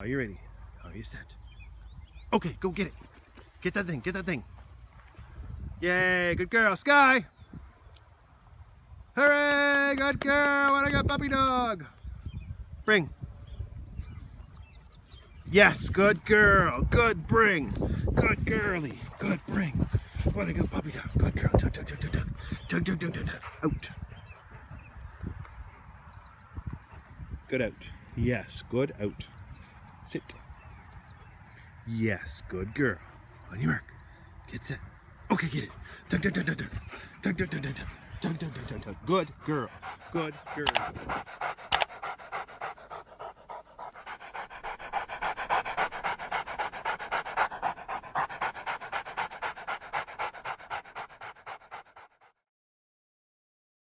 Are you ready? Are you set? Okay, go get it. Get that thing, get that thing. Yay, good girl. Skye! Hooray, good girl. What a good puppy dog. Bring. Yes, good girl. Good bring. Good girly. Good bring. What a good puppy dog. Good girl. Tug, tug, tug, tug, tug. Tug, tug, tug, tug, tug. Out. Good out. Yes, good out. Sit. Yes, good girl. On your mark. Get set. Okay, get it. Tug, tug, tug, tug, tug. Tug, tug, tug, tug, tug. Tug, tug, tug, tug, tug. Good girl. Good girl.